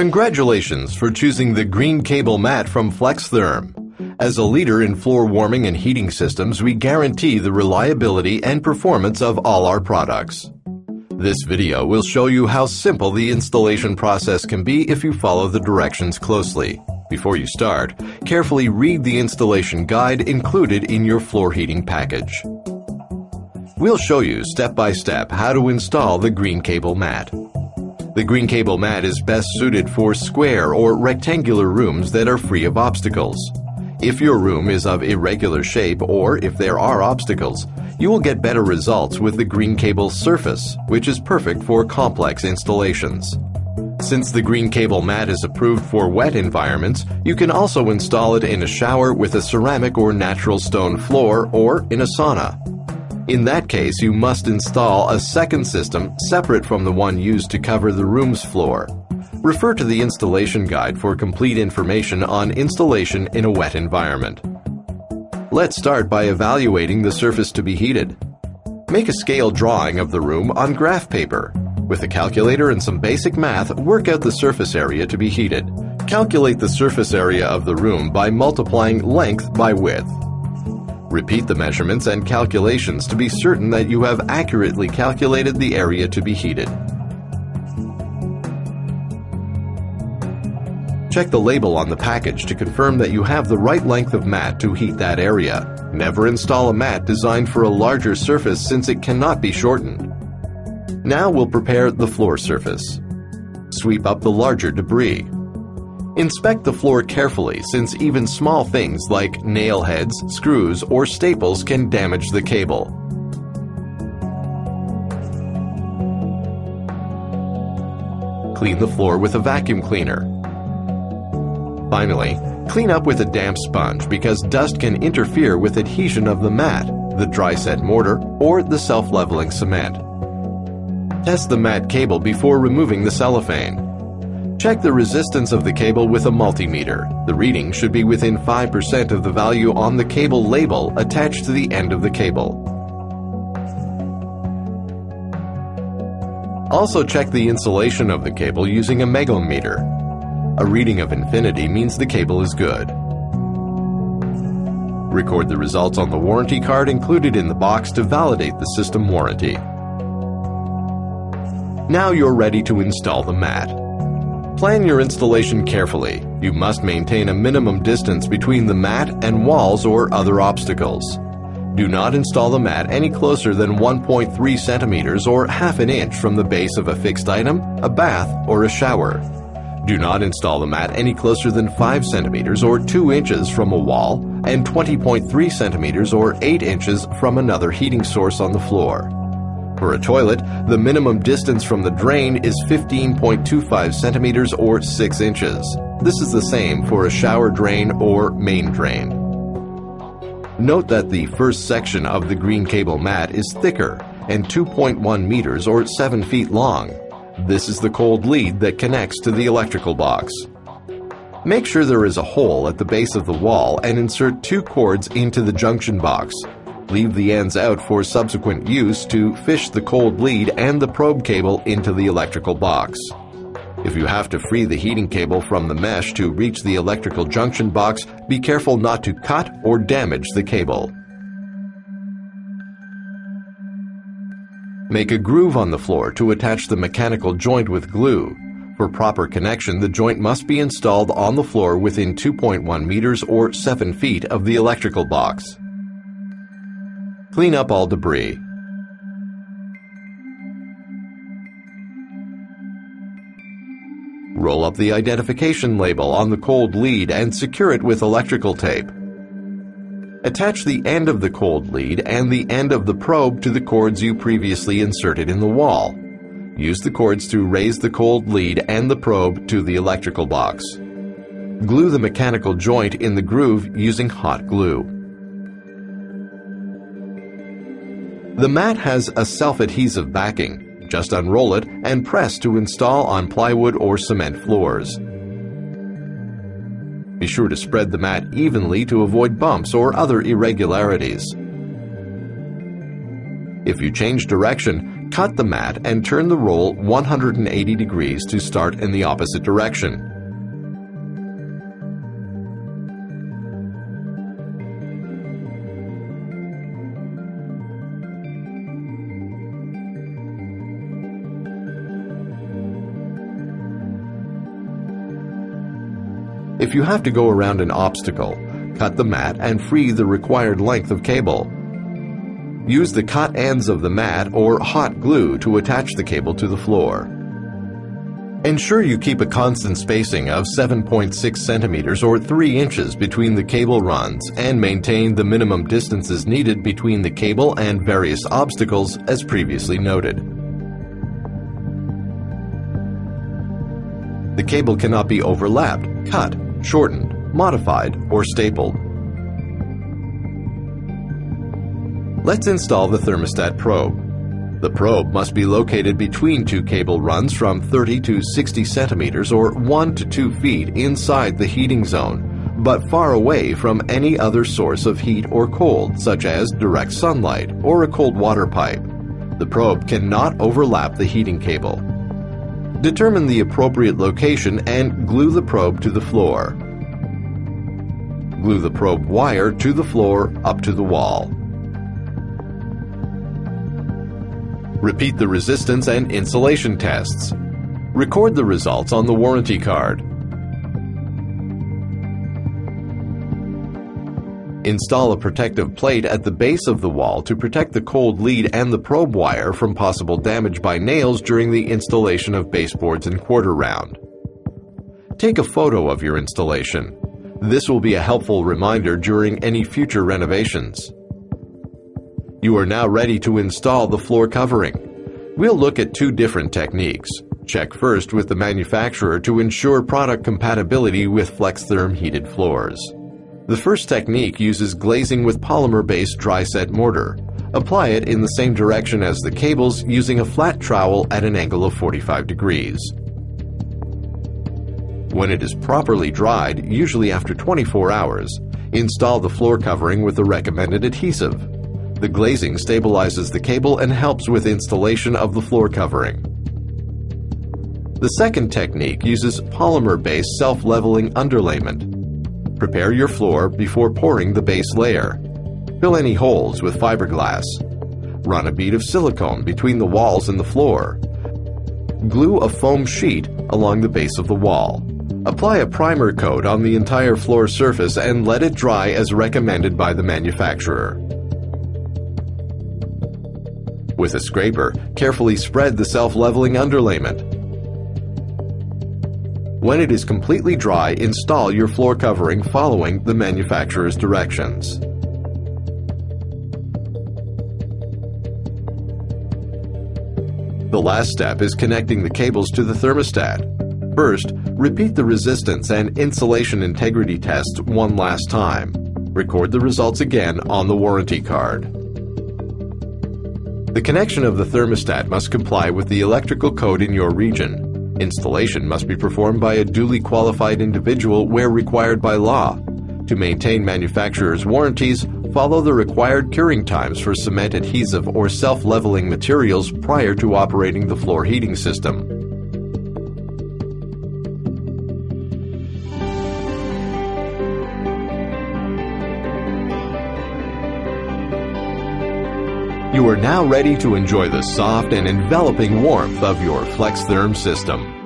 Congratulations for choosing the green cable mat from FlexTherm. As a leader in floor warming and heating systems, we guarantee the reliability and performance of all our products. This video will show you how simple the installation process can be if you follow the directions closely. Before you start, carefully read the installation guide included in your floor heating package. We'll show you step by step how to install the green cable mat. The green cable mat is best suited for square or rectangular rooms that are free of obstacles. If your room is of irregular shape or if there are obstacles, you will get better results with the green cable surface, which is perfect for complex installations. Since the green cable mat is approved for wet environments, you can also install it in a shower with a ceramic or natural stone floor or in a sauna. In that case, you must install a second system separate from the one used to cover the room's floor. Refer to the installation guide for complete information on installation in a wet environment. Let's start by evaluating the surface to be heated. Make a scale drawing of the room on graph paper. With a calculator and some basic math, work out the surface area to be heated. Calculate the surface area of the room by multiplying length by width. Repeat the measurements and calculations to be certain that you have accurately calculated the area to be heated. Check the label on the package to confirm that you have the right length of mat to heat that area. Never install a mat designed for a larger surface since it cannot be shortened. Now we'll prepare the floor surface. Sweep up the larger debris. Inspect the floor carefully since even small things like nail heads, screws, or staples can damage the cable. Clean the floor with a vacuum cleaner. Finally, clean up with a damp sponge because dust can interfere with adhesion of the mat, the dry set mortar, or the self-leveling cement. Test the mat cable before removing the cellophane. Check the resistance of the cable with a multimeter. The reading should be within 5% of the value on the cable label attached to the end of the cable. Also check the insulation of the cable using a megohmmeter. A reading of infinity means the cable is good. Record the results on the warranty card included in the box to validate the system warranty. Now you're ready to install the mat. Plan your installation carefully. You must maintain a minimum distance between the mat and walls or other obstacles. Do not install the mat any closer than 1.3 centimeters or half an inch from the base of a fixed item, a bath, or a shower. Do not install the mat any closer than 5 centimeters or 2 inches from a wall and 20.3 centimeters or 8 inches from another heating source on the floor. For a toilet, the minimum distance from the drain is 15.25 centimeters or 6 inches. This is the same for a shower drain or main drain. Note that the first section of the green cable mat is thicker and 2.1 meters or 7 feet long. This is the cold lead that connects to the electrical box. Make sure there is a hole at the base of the wall and insert two cords into the junction box. Leave the ends out for subsequent use to fish the cold lead and the probe cable into the electrical box. If you have to free the heating cable from the mesh to reach the electrical junction box, be careful not to cut or damage the cable. Make a groove on the floor to attach the mechanical joint with glue. For proper connection, the joint must be installed on the floor within 2.1 meters or 7 feet of the electrical box. Clean up all debris. Roll up the identification label on the cold lead and secure it with electrical tape. Attach the end of the cold lead and the end of the probe to the cords you previously inserted in the wall. Use the cords to raise the cold lead and the probe to the electrical box. Glue the mechanical joint in the groove using hot glue. The mat has a self-adhesive backing. Just unroll it and press to install on plywood or cement floors. Be sure to spread the mat evenly to avoid bumps or other irregularities. If you change direction, Cut the mat and turn the roll 180 degrees to start in the opposite direction. If you have to go around an obstacle, cut the mat and free the required length of cable. Use the cut ends of the mat or hot glue to attach the cable to the floor. Ensure you keep a constant spacing of 7.6 centimeters or 3 inches between the cable runs and maintain the minimum distances needed between the cable and various obstacles as previously noted. The cable cannot be overlapped, cut, shortened, modified, or stapled. Let's install the thermostat probe. The probe must be located between two cable runs from 30 to 60 centimeters or 1 to 2 feet inside the heating zone, but far away from any other source of heat or cold, such as direct sunlight or a cold water pipe. The probe cannot overlap the heating cable. Determine the appropriate location and glue the probe to the floor. Glue the probe wire to the floor up to the wall. Repeat the resistance and insulation tests. Record the results on the warranty card. Install a protective plate at the base of the wall to protect the cold lead and the probe wire from possible damage by nails during the installation of baseboards and quarter round. Take a photo of your installation. This will be a helpful reminder during any future renovations. You are now ready to install the floor covering. We'll look at two different techniques. Check first with the manufacturer to ensure product compatibility with FlexTherm heated floors. The first technique uses glazing with polymer-based dry set mortar. Apply it in the same direction as the cables using a flat trowel at an angle of 45 degrees. When it is properly dried, usually after 24 hours, install the floor covering with the recommended adhesive. The glazing stabilizes the cable and helps with installation of the floor covering. The second technique uses polymer-based self-leveling underlayment. Prepare your floor before pouring the base layer. Fill any holes with fiberglass. Run a bead of silicone between the walls and the floor. Glue a foam sheet along the base of the wall. Apply a primer coat on the entire floor surface and let it dry as recommended by the manufacturer. With a scraper, carefully spread the self-leveling underlayment. When it is completely dry, install your floor covering following the manufacturer's directions. The last step is connecting the cables to the thermostat. First, repeat the resistance and insulation integrity tests one last time. Record the results again on the warranty card. The connection of the thermostat must comply with the electrical code in your region. Installation must be performed by a duly qualified individual where required by law. To maintain manufacturer's warranties, follow the required curing times for cement adhesive or self-leveling materials prior to operating the floor heating system. You are now ready to enjoy the soft and enveloping warmth of your FlexTherm system.